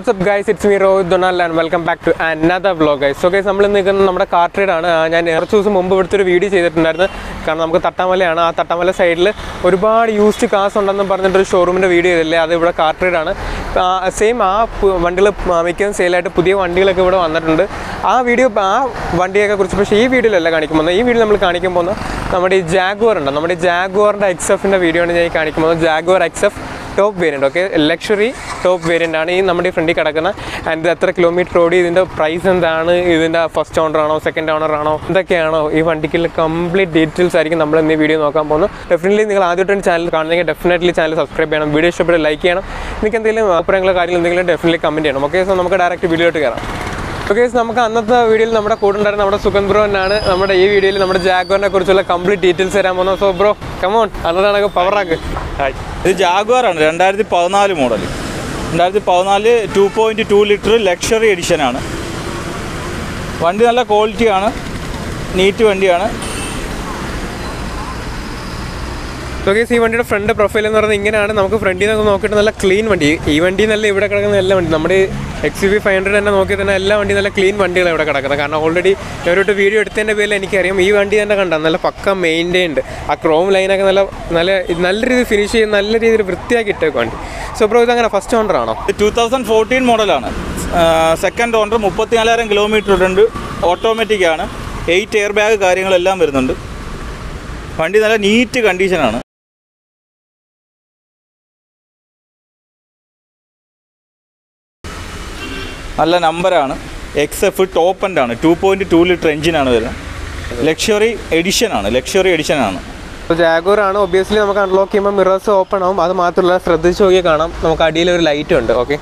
What's up guys it's me Rohit Donal and welcome back to another vlog guys guys നമ്മൾ നിൽക്കുന്നത് നമ്മുടെ കാർട്രേഡാണ് ഞാൻ കുറച്ച് ദിവസം മുമ്പ് ഇവിടുത്തെ ഒരു വീഡിയോ ചെയ്തിട്ടുണ്ടായിരുന്നു. കാരണം നമുക്ക് തട്ടാമലയാണ്. ആ തട്ടാമല സൈഡിൽ ഒരുപാട് യൂസ്ഡ് കാസ് ഉണ്ടെന്ന് പറഞ്ഞിട്ടൊരു ഷോറൂമിന്റെ വീഡിയോ ചെയ്തില്ലേ? അത് ഇവിടെ കാർട്രേഡാണ് സെയിം ആ വണ്ടികൾ മിക്കതും സെയിലായിട്ട് പുതിയ വണ്ടികളൊക്കെ ഇവിടെ വന്നിട്ടുണ്ട്. ആ വീഡിയോ ആ വണ്ടിയൊക്കെ കുറിച്ച് പക്ഷേ ഈ വീഡിയോയിലല്ല കാണിക്കുമ്പോൾ ഈ വീഡിയോ നമ്മൾ കാണിക്കുമ്പോൾ നമ്മുടെ ഈ ജാഗ്വർ ഉണ്ട്. നമ്മുടെ ഈ ജാഗ്വറിന്റെ എക്സ് എഫിന്റെ വീഡിയോ ആണ് ഞാൻ കാണിക്കുമ്പോൾ Jaguar X F top variant okay luxury top variant ആണ് ഈ നമ്മുടെ ഫ്രണ്ടിൽ കിടക്കുന്ന. ആൻഡ് ഇത് എത്ര കിലോമീറ്റർ ഓടി ഇതിന്റെ പ്രൈസ് എന്താണ് ഇതിന്റെ ഫസ്റ്റ് ഓണർ ആണോ സെക്കൻഡ് ഓണർ ആണോ എന്തൊക്കെയാണോ ഈ വണ്ടിക്കുള്ള കംപ്ലീറ്റ് ഡീറ്റെയിൽസ് ആയിരിക്കും നമ്മൾ ഇന്ന് വീഡിയോ നോക്കാൻ പോകുന്നത്. ഡെഫിനറ്റ്ലി നിങ്ങൾ ആദ്യമായിട്ട് ചാനൽ കാണുന്നെങ്കിൽ ഡെഫിനറ്റ്ലി ചാനൽ സബ്സ്ക്രൈബ് ചെയ്യണം. വീഡിയോ ഇഷ്ടപ്പെട്ട് ലൈക്ക് ചെയ്യണം. നിങ്ങൾക്ക് എന്തെങ്കിലും അഭിപ്രായങ്ങളോ കാര്യങ്ങൾ എന്തെങ്കിലും ഡെഫിനറ്റ്ലി കമന്റ് ചെയ്യണം. ഓക്കെ സോ നമുക്ക് ഡയറക്റ്റ് വീഡിയോ ആയിട്ട് കയറാം. ഓക്കെ നമുക്ക് അന്നത്തെ വീഡിയോയിൽ നമ്മുടെ കൂടെ ഉണ്ടായിരുന്ന നമ്മുടെ സുഖൻ ബ്രോ എന്നാണ് നമ്മുടെ ഈ വീഡിയോയിൽ നമ്മുടെ ജാഗോറിനെ കുറിച്ചുള്ള കംപ്ലീറ്റ് ഡീറ്റെയിൽസ് തരാൻ പോകുന്ന സോ ബ്രോ കമോൺ അന്നതാണ് പവറാക്ക് ഇത് ജാഗ്വാറാണ്. രണ്ടായിരത്തി പതിനാല് മോഡൽ രണ്ടായിരത്തി പതിനാല് two point two liter luxury എഡിഷനാണ് വണ്ടി നല്ല ക്വാളിറ്റിയാണ് നീറ്റ് വണ്ടിയാണ്. സോ ഗേസ് ഈ വണ്ടിയുടെ ഫ്രണ്ട് പ്രൊഫൈൽ എന്ന് പറയുന്നത് ഇങ്ങനെയാണ്. നമുക്ക് ഫ്രണ്ടിൽ നിന്ന് നോക്കിയിട്ട് നല്ല ക്ലീൻ വണ്ടി. ഈ വണ്ടി നല്ല ഇവിടെ കിടക്കുന്ന എല്ലാ വണ്ടി നമ്മുടെ എക്സ് വി ഫൈവ് ഹൺഡ്രഡ് തന്നെ നോക്കി തന്നെ എല്ലാ വണ്ടി നല്ല ക്ലീൻ വണ്ടികളാണ് ഇവിടെ കിടക്കുന്നത്. കാരണം ഓൾറെഡി ഞാനൊരു വീഡിയോ എടുത്തതിന്റെ പേരിൽ എനിക്കറിയാം. ഈ വണ്ടി തന്നെ കണ്ട നല്ല പക്ക മെയിന്റെയിൻഡ് ആ ക്രോം ലൈനൊക്കെ നല്ല നല്ല നല്ല രീതിയിൽ ഫിനിഷ് ചെയ്ത് നല്ല രീതിയിൽ വൃത്തിയാക്കി ഇട്ടേക്ക് വണ്ടി. സോ ബ്രോ അങ്ങനെ ഫസ്റ്റ് ഓണർ ആണോ? ടു തൗസൻഡ് ഫോർട്ടീൻ മോഡലാണ് സെക്കൻഡ് ഓണർ മുപ്പത്തിനാലായിരം കിലോമീറ്റർ ഉണ്ട്. ഓട്ടോമാറ്റിക് ആണ്. എയ്റ്റ് എയർ ബാഗ് കാര്യങ്ങളെല്ലാം വരുന്നുണ്ട്. വണ്ടി നല്ല നീറ്റ് കണ്ടീഷനാണ് നല്ല നമ്പറാണ്. എക്സ് എഫ് ടോപ്പ് ആണ്. ടു പോയിന്റ് ടു ലിറ്റർ എഞ്ചിനാണ് വരുന്നത്. ലക്ഷറി എഡിഷനാണ് ലക്ഷറി എഡിഷനാണ് ജാഗോർ ആണ്. ഒബിയസ്ലി നമുക്ക് അൺലോക്ക് ചെയ്യുമ്പോൾ മിറേഴ്സ് ഓപ്പൺ ആവും. അത് മാത്രമല്ല ശ്രദ്ധിച്ച് നോക്കിയാൽ കാണാം. നമുക്ക് അടിയിൽ ഒരു ലൈറ്റ് ഉണ്ട്. ഓക്കെ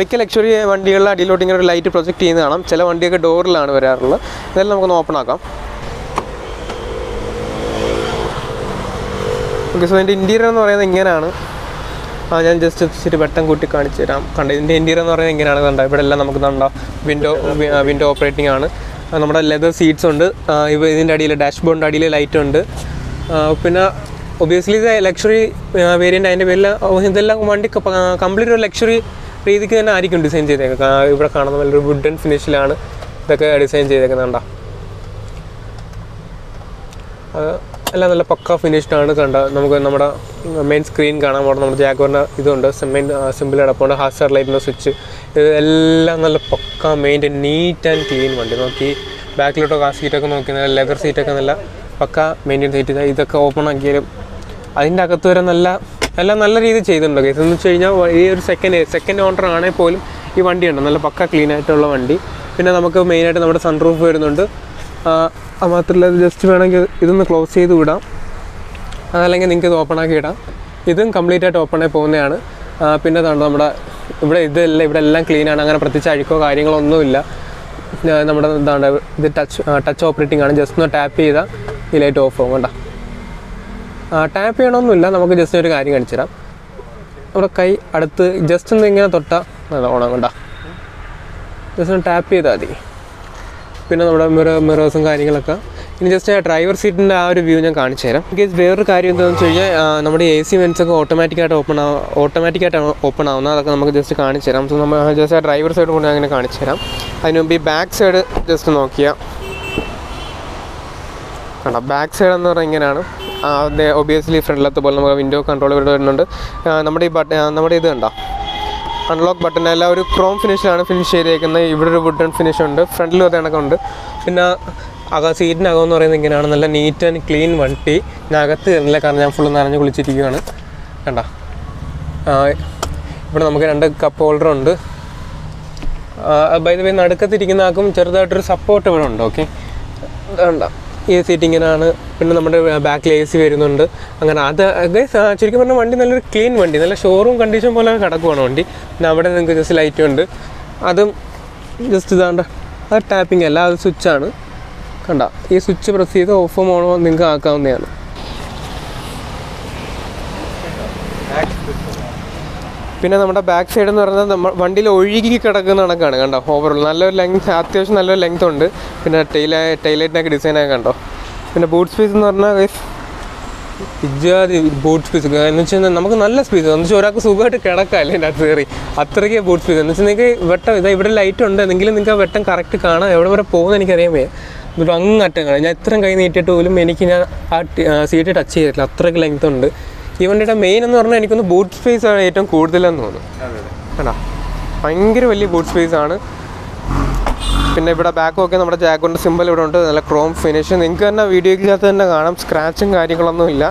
മിക്ക ലക്ഷറി വണ്ടികളിൽ അടിയിലോട്ട് ഇങ്ങനെ ഒരു ലൈറ്റ് പ്രൊജക്റ്റ് ചെയ്യുന്ന കാണാം. ചില വണ്ടിയൊക്കെ ഡോറിലാണ് വരാറുള്ളത്. ഇതെല്ലാം നമുക്കൊന്ന് ഓപ്പൺ ആക്കാം. ഓക്കെ സോ ഇതിന്റെ ഇന്റീരിയർ എന്ന് പറയുന്നത് ഇങ്ങനെയാണ്. ആ ഞാൻ ജസ്റ്റ് ഇച്ചിരി വെട്ടം കൂട്ടി കാണിച്ചു തരാം. കണ്ട ഇതിന്റെ ഇന്റീരിയർ എന്ന് പറയുന്നത് എങ്ങനെയാണ് കണ്ട? ഇവിടെ എല്ലാം നമുക്ക് കണ്ട വിൻഡോ വിൻഡോ ഓപ്പറേറ്റിംഗ് ആണ്. നമ്മുടെ ലെതർ സീറ്റ്സ് ഉണ്ട്. ഇപ്പോൾ ഇതിന്റെ അടിയിൽ ഡാഷ് ബോർഡിന്റെ അടിയിൽ ലൈറ്റ് ഉണ്ട്. പിന്നെ ഒബിയസ്ലി ഇത് ലക്ഷറി വേരിയന്റ് അതിന്റെ പേരിൽ ഇതെല്ലാം വണ്ടി കംപ്ലീറ്റ് ഒരു ലക്ഷറി രീതിക്ക് തന്നെ ആയിരിക്കും ഡിസൈൻ ചെയ്തേക്കുന്നത്. ഇവിടെ കാണുന്ന നല്ലൊരു വുഡൻ ഫിനിഷിലാണ് ഇതൊക്കെ ഡിസൈൻ അത് എല്ലാം നല്ല പക്ക ഫിനിഷ്ഡ് ആണ്. കണ്ട നമുക്ക് നമ്മുടെ മെയിൻ സ്ക്രീൻ കാണാൻ പോകണം നമ്മുടെ ജാഗോറിന്റെ ഇതുണ്ട്. Main simple അടപ്പുണ്ട്. ഹാസർ ലൈറ്റിന്റെ സ്വിച്ച് ഇത് എല്ലാം നല്ല പക്ക മെയിന്റെ നീറ്റ് ആൻഡ് ക്ലീൻ വണ്ടി. നോക്കി ബാക്കിലോട്ടൊക്കെ ആ സീറ്റൊക്കെ നോക്കി നല്ല ലെതർ സീറ്റൊക്കെ നല്ല പക്ക മെയിന്റെയിൻ സീറ്റ് ഇതൊക്കെ ഓപ്പൺ ആക്കിയാലും അതിന്റെ അകത്ത് വരെ നല്ല എല്ലാം നല്ല രീതിയിൽ ചെയ്തിട്ടുണ്ട് കേസ് എന്ന് വെച്ച് കഴിഞ്ഞാൽ ഈ ഒരു സെക്കൻഡ് സെക്കൻഡ് ഓണർ ആണെങ്കിൽ പോലും ഈ വണ്ടിയുണ്ട് നല്ല പക്ക ക്ലീൻ ആയിട്ടുള്ള വണ്ടി. പിന്നെ നമുക്ക് മെയിനായിട്ട് നമ്മുടെ സൺറൂഫ് വരുന്നുണ്ട്. അത് മാത്രമല്ല ജസ്റ്റ് വേണമെങ്കിൽ ഇതൊന്ന് ക്ലോസ് ചെയ്ത് വിടാം. അതല്ലെങ്കിൽ നിങ്ങൾക്ക് ഇത് ഓപ്പൺ ആക്കി ഇടാം. ഇതും കംപ്ലീറ്റ് ആയിട്ട് ഓപ്പൺ ആയി പോകുന്നതാണ്. പിന്നെ അതാണ് നമ്മുടെ ഇവിടെ ഇതെല്ലാം ഇവിടെ എല്ലാം ക്ലീൻ ആണ്. അങ്ങനെ പ്രത്യേകിച്ച് അഴുക്കോ കാര്യങ്ങളോ ഒന്നുമില്ല. നമ്മുടെ എന്താണ് ഇത് ടച്ച് ടച്ച് ഓപ്പറേറ്റിംഗ് ആണ്. ജസ്റ്റ് ഒന്ന് ടാപ്പ് ചെയ്താൽ ഈ ലൈറ്റ് ഓഫ് ആവും കേട്ടോ ടാപ്പ് ചെയ്യണമെന്നില്ല നമുക്ക് ജസ്റ്റ് ഒരു കാര്യം കാണിച്ചു തരാം. നമ്മുടെ കൈ അടുത്ത് ജസ്റ്റ് ഒന്ന് ഇങ്ങനെ തൊട്ടാൽ ഓണം കണ്ട? ജസ്റ്റ് ഒന്ന് ടാപ്പ് ചെയ്താൽ മതി. പിന്നെ നമ്മുടെ മിറ മിറേഴ്സും കാര്യങ്ങളൊക്കെ. ഇനി ജസ്റ്റ് ഡ്രൈവർ സീറ്റിന്റെ ആ ഒരു വ്യൂ ഞാൻ കാണിച്ചു തരാം. ബിക്കോസ് വേറൊരു കാര്യം എന്താണെന്ന് വെച്ച് കഴിഞ്ഞാൽ നമ്മുടെ എ സി വെൻസൊക്കെ ഓട്ടോമാറ്റിക്കായിട്ട് ഓപ്പൺ ആവും ഓട്ടോമാറ്റിക്കായിട്ട് ഓപ്പൺ ആവുന്നത് അതൊക്കെ നമുക്ക് ജസ്റ്റ് കാണിച്ചു തരാം. സോ നമ്മൾ ജസ്റ്റ് ആ ഡ്രൈവർ സൈഡ് കൊണ്ട് അങ്ങനെ കാണിച്ചു തരാം. അതിന് മുമ്പ് ഈ ബാക്ക് സൈഡ് ജസ്റ്റ് നോക്കിയാൽ കണ്ടോ? ബാക്ക് സൈഡ് എന്ന് പറഞ്ഞാൽ ഇങ്ങനെയാണ്. ഒബിയസ്ലി ഫ്രണ്ടിലത്തെ പോലെ നമുക്ക് വിൻഡോ കൺട്രോൾ ഇവിടെ വരുന്നുണ്ട്. നമ്മുടെ ഈ ബട്ടൺ നമ്മുടെ ഇത് കണ്ടോ? അൺലോക്ക് ബട്ടൺ എല്ലാം ഒരു ക്രോം ഫിനിഷിലാണ് ഫിനിഷ് ചെയ്തേക്കുന്നത് ഇവിടെ ഒരു വുഡൻ ഫിനിഷ് ഉണ്ട്. ഫ്രണ്ടിലും അത് കണക്കുണ്ട് പിന്നെ അക സീറ്റിനകം എന്ന് പറയുന്നത് ഇങ്ങനെയാണ്. നല്ല നീറ്റ് ആൻഡ് ക്ലീൻ വണ്ടി. ഞാൻ അകത്ത് കയറുന്നില്ല കാരണം ഞാൻ ഫുള്ള് നനഞ്ഞ് കുളിച്ചിരിക്കുകയാണ്. കണ്ട? ഇവിടെ നമുക്ക് രണ്ട് കപ്പ് ഹോൾഡർ ഉണ്ട്. ബൈ ദ വേ നടുക്കത്തിരിക്കുന്ന ആൾക്കും ചെറുതായിട്ടൊരു സപ്പോർട്ട് ഇവിടെ ഉണ്ട് ഓക്കെ വേണ്ട ഈ സീറ്റ് ഇങ്ങനെയാണ് പിന്നെ നമ്മുടെ ബാക്കിൽ എ സി വരുന്നുണ്ട്. അങ്ങനെ അത് ശരിക്കും പറഞ്ഞാൽ വണ്ടി നല്ലൊരു ക്ലീൻ വണ്ടി. നല്ല ഷോറൂം കണ്ടീഷൻ പോലെ കിടക്കുവാണ് വണ്ടി. പിന്നെ അവിടെ നിങ്ങൾക്ക് ജസ്റ്റ് ലൈറ്റ് ഉണ്ട്. അതും ജസ്റ്റ് ഇതാണ്ട് അത് ടാപ്പിംഗ് അല്ല അത് സ്വിച്ചാണ് കണ്ട ഈ സ്വിച്ച് പ്രസ് ചെയ്ത് ഓഫും ഓണോ നിങ്ങൾക്ക് ആക്കാവുന്നതാണ്. പിന്നെ നമ്മുടെ ബാക്ക് സൈഡ് എന്ന് പറഞ്ഞാൽ നമ്മൾ വണ്ടിയിൽ ഒഴുകി കിടക്കുന്ന കണക്കാണ് കണ്ടോ? ഓവറോൾ നല്ലൊരു ലെങ്ത് അത്യാവശ്യം നല്ലൊരു ലെങ്ത് ഉണ്ട്. പിന്നെ ടൈല ടൈലൈറ്റിനൊക്കെ ഡിസൈനൊക്കെ കണ്ടോ? പിന്നെ ബൂട്ട് സ്പേസ് എന്ന് പറഞ്ഞാൽ ഇജാതി ബൂട്ട് സ്പേസ് എന്ന് വെച്ചാൽ നമുക്ക് നല്ല സ്പേസ് എന്ന് വെച്ചാൽ ഒരാൾക്ക് സുഖമായിട്ട് കിടക്കാമല്ലേ എന്റെ അകത്ത് കയറി? അത്രയ്ക്ക് ബൂട്ട് സ്പേസ് എന്ന് വെച്ചാൽ നിങ്ങൾക്ക് വെട്ടം ഇതാ ഇവിടെ ലൈറ്റ് ഉണ്ട്. എന്തെങ്കിലും നിങ്ങൾക്ക് ആ വെട്ടം കറക്റ്റ് കാണാം. എവിടെ വരെ പോകുന്ന എനിക്കറിയാൻ വയ്യ. എന്നിട്ട് അങ്ങ് അറ്റം കാണാം. ഞാൻ ഇത്രയും കൈ നീട്ടിയിട്ട് പോലും എനിക്ക് ഞാൻ ആ സീറ്റ് ടച്ച് ചെയ്തിട്ടില്ല. അത്രയ്ക്ക് ലെങ്ത് ഉണ്ട്. ഈ വണ്ടിയുടെ മെയിൻ എന്ന് പറഞ്ഞാൽ എനിക്കൊന്ന് ബൂട്ട് സ്പേസ് ആണ് ഏറ്റവും കൂടുതലെന്ന് തോന്നുന്നു. കണ്ടാ? ഭയങ്കര വലിയ ബൂട്ട് സ്പേസ് ആണ്. പിന്നെ ഇവിടെ ബാക്കൊക്കെ നമ്മുടെ ജാക്കോണ്ട് സിമ്പിൾ ഇവിടെ ഉണ്ട്. നല്ല ക്രോം ഫിനിഷ് നിങ്ങൾക്ക് തന്നെ വീഡിയോയ്ക്കകത്ത് തന്നെ കാണാം. സ്ക്രാച്ചും കാര്യങ്ങളൊന്നും ഇല്ല.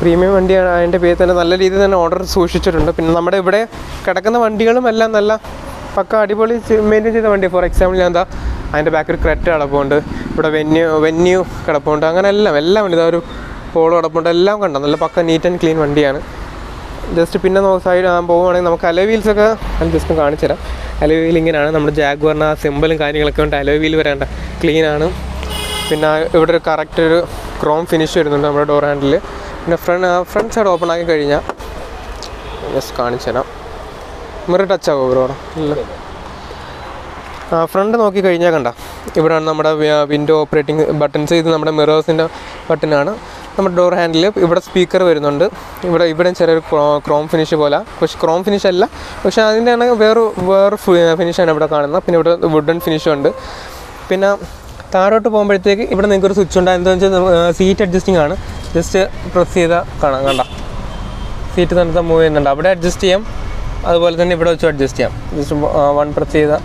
പ്രീമിയം വണ്ടിയാണ് അതിന്റെ പേര് തന്നെ നല്ല രീതിയിൽ തന്നെ ഓർഡർ സൂക്ഷിച്ചിട്ടുണ്ട്. പിന്നെ നമ്മുടെ ഇവിടെ കിടക്കുന്ന വണ്ടികളും എല്ലാം നല്ല പക്ക അടിപൊളി മെയിന്റെയിൻ ചെയ്ത വണ്ടി. ഫോർ എക്സാമ്പിൾ ഞാൻ എന്താ അതിന്റെ ബാക്കിൽ ക്രെറ്റ് കിടപ്പുണ്ട്. ഇവിടെ വെന്യൂ വെന്യൂ കിടപ്പുണ്ട്. അങ്ങനെ എല്ലാം എല്ലാം ഉണ്ട്. ഇതൊരു ഒരു പോളോ കിടപ്പുണ്ട്. എല്ലാം കണ്ട? നല്ല പക്ക നീറ്റ് ആൻഡ് ക്ലീൻ വണ്ടിയാണ്. ജസ്റ്റ് പിന്നെ സൈഡ് സൈഡ് പോവുകയാണെങ്കിൽ നമുക്ക് അലോ ഞാൻ ജസ്റ്റ് കാണിച്ചു തരാം. അലോ ഇങ്ങനെയാണ്. നമ്മുടെ ജാഗ്വറിന് ആ സിമ്പിളും കാര്യങ്ങളൊക്കെ ഉണ്ട്. അലോ വീൽ വരേണ്ട. ക്ലീനാണ് പിന്നെ ഇവിടെ ഒരു കറക്റ്റ് ഒരു ക്രോം ഫിനിഷ് വരുന്നുണ്ട് നമ്മുടെ ഡോർ ഹാൻഡിൽ പിന്നെ ഫ്രണ്ട് ഫ്രണ്ട് സൈഡ് ഓപ്പൺ ആക്കി കഴിഞ്ഞാൽ ജസ്റ്റ് കാണിച്ചു തരാം. ടച്ച് ആകുമോ ബ്രോ ഇല്ല. ഫ്രണ്ട് നോക്കി കഴിഞ്ഞാൽ കണ്ട. ഇവിടെയാണ് നമ്മുടെ വിൻഡോ ഓപ്പറേറ്റിംഗ് ബട്ടൺസ് ഇത് നമ്മുടെ മിറേഴ്സിന്റെ ബട്ടനാണ് നമ്മുടെ ഡോർ ഹാൻഡിൽ ഇവിടെ സ്പീക്കർ വരുന്നുണ്ട്. ഇവിടെ ഇവിടെ ചെറിയൊരു ക്രോം ഫിനിഷ് പോലെ. പക്ഷെ ക്രോം ഫിനിഷ് അല്ല. പക്ഷെ അതിന്റെ ആണ് വേറെ വേറെ ഫിനിഷാണ് ഇവിടെ കാണുന്നത്. പിന്നെ ഇവിടെ വുഡൻ ഫിനിഷും ഉണ്ട്. പിന്നെ താഴോട്ട് പോകുമ്പോഴത്തേക്ക് ഇവിടെ നിങ്ങൾക്ക് ഒരു സ്വിച്ച് ഉണ്ട്. എന്താണെന്ന് വെച്ചാൽ സീറ്റ് അഡ്ജസ്റ്റിംഗ് ആണ്. ജസ്റ്റ് പ്രസ് ചെയ്താൽ കാണാം. കണ്ട? സീറ്റ് തന്നെ മൂവ് ചെയ്യുന്നുണ്ട്. അവിടെ അഡ്ജസ്റ്റ് ചെയ്യാം. അതുപോലെ തന്നെ ഇവിടെ വെച്ച് അഡ്ജസ്റ്റ് ചെയ്യാം. ജസ്റ്റ് വൺ പ്രസ് ചെയ്താൽ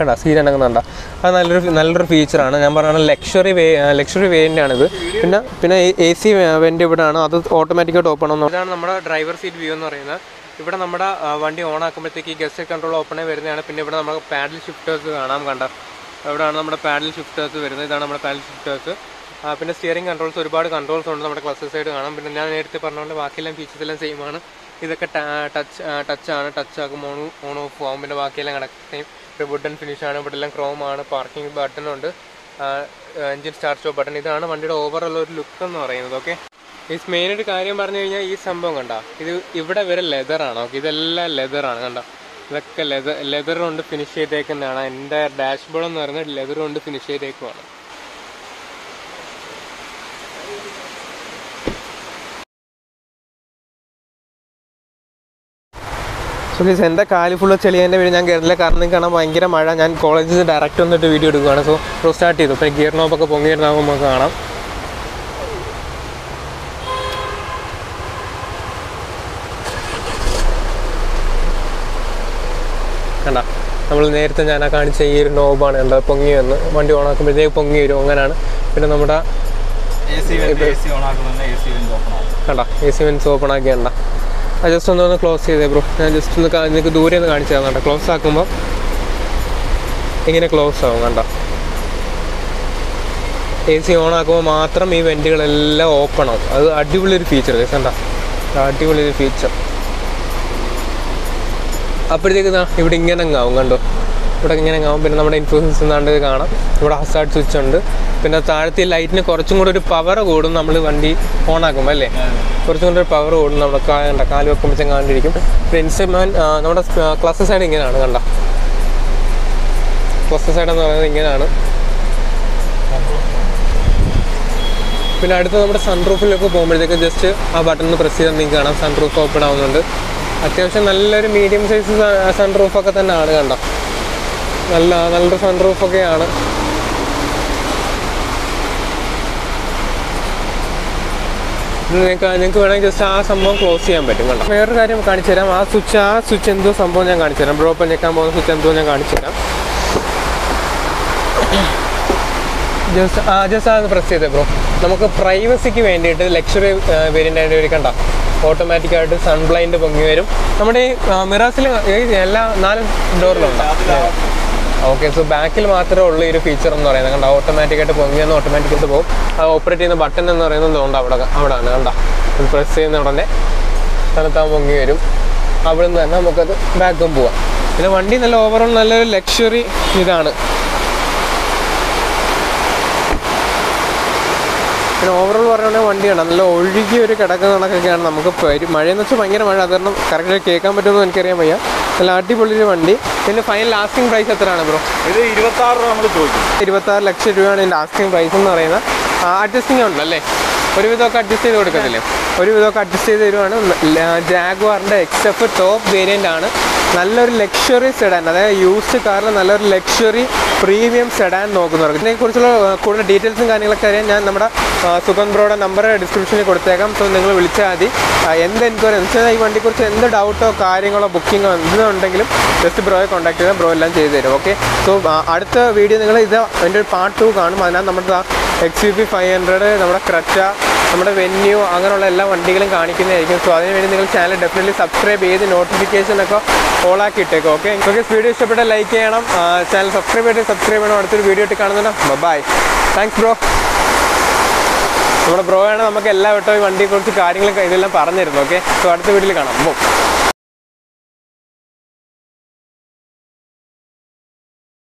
കണ്ട സീറ്റ് അനങ്ങുന്നുണ്ട അത് നല്ലൊരു നല്ലൊരു ഫീച്ചറാണ് ഞാൻ പറയുന്നത് ലക്ഷറി വേ ലക്ഷറി വേരിയന്റാണിത് പിന്നെ പിന്നെ എ സി വെന്റ് ഇവിടെയാണ് അത് ഓട്ടോമാറ്റിക്കായിട്ട് ഓപ്പൺ ആവുന്നു. ഇതാണ് നമ്മുടെ ഡ്രൈവർ സീറ്റ് വ്യൂ എന്ന് പറയുന്നത്. ഇവിടെ നമ്മുടെ വണ്ടി ഓൺ ആക്കുമ്പോഴത്തേക്ക് ഗസ്റ്റ് കൺട്രോൾ ഓപ്പണേ വരുന്നതാണ്. പിന്നെ ഇവിടെ നമുക്ക് പാഡൽ ഷിഫ്റ്റേഴ്സ് കാണാം കണ്ട. ഇവിടെയാണ് നമ്മുടെ പാഡൽ ഷിഫ്റ്റേഴ്സ് വരുന്നത്. ഇതാണ് നമ്മുടെ പാഡൽ ഷിഫ്റ്റേഴ്സ് പിന്നെ സ്റ്റിയറിംഗ് കൺട്രോൾസ് ഒരുപാട് കൺട്രോൾസ് ഉണ്ട്. നമ്മുടെ ക്ലസ്റ്റർ സൈഡ് കാണാം. പിന്നെ ഞാൻ നേരത്തെ പറഞ്ഞ പോലെ ബാക്കിയെല്ലാം ഫീച്ചേഴ്സ് എല്ലാം സെയിം ആണ്. ഇതൊക്കെ ടച്ച് ടച്ചാണ് ടച്ച് ആക്കും ഓൺ ഓൺ ഓഫ് ആവും. പിന്നെ ബാക്കിയെല്ലാം കിടക്കുകയും ഒരു വുഡൻ ഫിനിഷ് ആണ് ഇവിടെ എല്ലാം ക്രോം ആണ് പാർക്കിംഗ് ബട്ടൺ ഉണ്ട്. എഞ്ചിൻ സ്റ്റാർട്ട് സ്റ്റോപ്പ് ബട്ടൺ ഇതാണ് വണ്ടിയുടെ ഓവറോൾ ഒരു ലുക്ക് എന്ന് പറയുന്നത് ഓക്കെ ഈ മെയിൻ കാര്യം പറഞ്ഞു കഴിഞ്ഞാൽ ഈ സംഭവം കണ്ട. ഇത് ഇവിടെ വരെ ലെതറാണ് ഓക്കെ ഇതെല്ലാം ലെതറാണ് കണ്ട? ഇതൊക്കെ ലെതർ ലെതർ കൊണ്ട് ഫിനിഷ് ചെയ്തേക്കുന്നതാണ്. എന്റെ ഡാഷ്ബോർഡ് എന്ന് പറയുന്നത് ലെതർ കൊണ്ട് ഫിനിഷ് ചെയ്തേക്കുവാണ്. സോ ഗൈസ് എന്റെ കാൽ ഫുള്ള് ചെളിയതിന്റെ വീട് ഞാൻ കയറില്ല കാരണം നിങ്ങൾക്ക് കാണാൻ ഭയങ്കര മഴ. ഞാൻ കോളേജിൽ നിന്ന് ഡയറക്റ്റ് വന്നിട്ട് വീഡിയോ എടുക്കുകയാണ് സോ ഇപ്പോൾ സ്റ്റാർട്ട് ചെയ്തു. ഇപ്പോൾ ഗിയർ നോപ്പൊക്കെ പൊങ്ങി വരുന്നതാകുമ്പോൾ നമുക്ക് കാണാം. കണ്ട? നമ്മൾ നേരത്തെ ഞാൻ ആ കാണിച്ച ഈ ഒരു നോബാണ് കണ്ടത് പൊങ്ങി വന്ന്? വണ്ടി ഓണാക്കുമ്പോഴത്തേക്ക് പൊങ്ങി വരും. അങ്ങനെയാണ് പിന്നെ നമ്മുടെ കണ്ട? എ സി വെൻസ് ഓപ്പൺ ആക്കി കണ്ട? ജസ്റ്റ് ഒന്ന് ഒന്ന് ക്ലോസ് ചെയ്തേ ബ്രോ ഞാൻ ജസ്റ്റ് ഒന്ന് നിങ്ങൾക്ക് ദൂരെ ഒന്ന് കാണിച്ചു തരാം കേട്ടോ ക്ലോസ് ആക്കുമ്പോൾ ഇങ്ങനെ ക്ലോസ് ആവും കണ്ട? എ സി ഓൺ ആക്കുമ്പോൾ മാത്രം ഈ വെന്റുകളെല്ലാം ഓപ്പൺ ആവും. അത് അടിപൊളിയൊരു ഫീച്ചർ കണ്ട? അടിപൊളി ഒരു ഫീച്ചർ അപ്പോഴത്തേക്ക് ഇവിടെ ഇങ്ങനെ അങ്ങാവും കണ്ടോ? ഇവിടെ ഇങ്ങനെ കാണും പിന്നെ നമ്മുടെ ഇൻഫ്ലുവൻസ് എന്നാണ്ട് കാണാം. ഇവിടെ ഹസാർഡ് സ്വിച്ച് ഉണ്ട്. പിന്നെ താഴത്തെ ലൈറ്റിന് കുറച്ചും കൂടെ ഒരു പവർ കൂടും നമ്മൾ വണ്ടി ഓൺ ആക്കുമ്പോൾ അല്ലേ? കുറച്ചും കൂടെ ഒരു പവർ കൂടും നമ്മുടെ കണ്ട കാൽ വെക്കുമ്പോഴത്തേക്കും കണ്ടിരിക്കും പിന്നെ ഇൻസ്റ്റമാൻ നമ്മുടെ ക്ലാസ് സൈഡ് ഇങ്ങനെയാണ് കണ്ട. ക്ലസ് സൈഡ് എന്ന് പറയുന്നത് ഇങ്ങനെയാണ് പിന്നെ അടുത്ത നമ്മുടെ സൺറൂഫിലൊക്കെ പോകുമ്പോഴത്തേക്ക് ജസ്റ്റ് ആ ബട്ടൺ പ്രസ് ചെയ്താൽ നിങ്ങൾക്ക് കാണാം. സൺറൂഫ് ഓപ്പൺ ആവുന്നുണ്ട്. അത്യാവശ്യം നല്ലൊരു മീഡിയം സൈസ് സൺറൂഫൊക്കെ തന്നെയാണ് കണ്ടോ. നല്ല നല്ലൊരു സൺറൂഫൊക്കെയാണ് നിങ്ങൾക്ക് നിങ്ങൾക്ക് വേണമെങ്കിൽ ജസ്റ്റ് ആ സംഭവം ക്ലോസ് ചെയ്യാൻ പറ്റും കണ്ടോ? വേറൊരു കാര്യം കാണിച്ചു തരാം. ആ സ്വിച്ച് ആ സ്വിച്ച് എന്തോ സംഭവം ഞാൻ കാണിച്ചു തരാം. ബ്രോ ഇപ്പം ഞെക്കാൻ പോകുന്ന സ്വിച്ച് എന്തോ ഞാൻ കാണിച്ചു തരാം. ജസ്റ്റ് ആ ജസ്റ്റ് അത് പ്രസ് ചെയ്തേ ബ്രോ. നമുക്ക് പ്രൈവസിക്ക് വേണ്ടിയിട്ട് ലക്ഷറി വേരിയന്റ് ആയിട്ട് ഒരു കണ്ട? ഓട്ടോമാറ്റിക്കായിട്ട് സൺബ്ലൈൻഡ് പൊങ്ങി വരും. നമ്മുടെ ഈ മിറാസിൽ എല്ലാ നാല് ഡോറിലുണ്ട് ഓക്കെ സോ ബാക്കിൽ മാത്രമേ ഉള്ളൂ ഈ ഒരു ഫീച്ചർ എന്ന് പറയുന്നത്. കണ്ട? ഓട്ടോമാറ്റിക്കായിട്ട് പൊങ്ങി വന്ന് ഓട്ടോമാറ്റിക്കായിട്ട് പോകും. അത് ഓപ്പറേറ്റ് ചെയ്യുന്ന ബട്ടൺ എന്ന് പറയുന്നത് ഉണ്ട് അവിടെ അവിടെ അവിടെയാണ്. കണ്ട? പ്രസ് ചെയ്യുന്ന ഉടനെ തണുത്താൻ പൊങ്ങി വരും. അവിടെ നിന്ന് തന്നെ നമുക്കത് ബാക്കും പോവാം. പിന്നെ വണ്ടി നല്ല ഓവറോൾ നല്ലൊരു ലക്ഷറി ഇതാണ്. പിന്നെ ഓവറോൾ പറയുകയാണെങ്കിൽ വണ്ടിയാണ്. നല്ല ഒഴുകിയൊരു കിടക്കുന്ന കണക്കൊക്കെയാണ് നമുക്ക് മഴയെന്ന് വെച്ചാൽ ഭയങ്കര മഴ. അത് കാരണം കറക്റ്റ് കേൾക്കാൻ പറ്റുമെന്ന് എനിക്കറിയാൻ വയ്യ. നല്ല അടിപൊളി ഒരു വണ്ടി. പിന്നെ ഫൈനൽ ലാസ്റ്റിംഗ് പ്രൈസ് എത്രയാണ് ബ്രോ ഇത് ഇരുപത്തി ആറ് രൂപ നമ്മൾ ചോദിക്കും. ഇരുപത്താറ് ലക്ഷം രൂപയാണ് ഇതിന്റെ ലാസ്റ്റിംഗ് പ്രൈസ് എന്ന് പറയുന്നത്. അഡ്ജസ്റ്റിംഗ് ഉണ്ടല്ലേ ഒരുവിധമൊക്കെ അഡ്ജസ്റ്റ് ചെയ്ത് കൊടുക്കത്തില്ലേ? ഒരുവിധമൊക്കെ അഡ്ജസ്റ്റ് ചെയ്ത് തരുവാണ്. ജാഗ്വാറിന്റെ എക്സ് എഫ് ടോപ്പ് വേരിയന്റ് ആണ്. നല്ലൊരു ലക്ഷറി സെഡാൻ അതായത് യൂസ്ഡ് കാറിൽ നല്ലൊരു ലക്ഷറി പ്രീമിയം സെഡാൻ നോക്കുന്നവർക്ക്. ഇതിനെക്കുറിച്ചുള്ള കൂടുതൽ ഡീറ്റെയിൽസും കാര്യങ്ങളൊക്കെ അറിയാൻ ഞാൻ നമ്മുടെ സുഖൻ ബ്രോയുടെ നമ്പർ ഡിസ്ക്രിപ്ഷനിൽ കൊടുത്തേക്കാം. സോ നിങ്ങൾ വിളിച്ചാൽ മതി. എന്ത് എൻക്വയറി വെച്ചാൽ ഈ വണ്ടിയെക്കുറിച്ച് എന്ത് ഡൗട്ടോ കാര്യങ്ങളോ ബുക്കിങ്ങോ എന്തുണ്ടെങ്കിലും ജസ്റ്റ് ബ്രോയെ കോൺടാക്ട് ചെയ്താൽ ബ്രോ എല്ലാം ചെയ്തു തരും. ഓക്കെ സോ അടുത്ത വീഡിയോ നിങ്ങൾ ഇത് എന്റെ ഒരു പാർട്ട് ടു കാണും. അതിനകത്ത് നമ്മുടെ X U P five hundred നമ്മുടെ ക്രച്ച നമ്മുടെ വെന്യൂ അങ്ങനെയുള്ള എല്ലാ വണ്ടികളും കാണിക്കുന്നതായിരിക്കും. സോ അതിനുവേണ്ടി നിങ്ങൾ ചാനൽ ഡെഫിനറ്റ്ലി സബ്സ്ക്രൈബ് ചെയ്ത് നോട്ടിഫിക്കേഷൻ ഒക്കെ ഓൾ ആക്കി ഇട്ടേക്കും ഓക്കെ ഓക്കെ വീഡിയോ ഇഷ്ടപ്പെട്ട ലൈക്ക് ചെയ്യണം. ചാനൽ സബ്സ്ക്രൈബ് ചെയ്തിട്ട് സബ്സ്ക്രൈബ് ചെയ്യണം. അടുത്തൊരു വീഡിയോ ഇട്ട് കാണുന്നുണ്ടോ ബൈ താങ്ക്സ് ബ്രോ നമ്മുടെ ബ്രോയാണ് നമുക്ക് എല്ലാ വട്ടവും വണ്ടിയെക്കുറിച്ച് കാര്യങ്ങളും ഇതെല്ലാം പറഞ്ഞിരുന്നു ഓക്കെ സോ അടുത്ത വീട്ടിൽ കാണാം. ബോ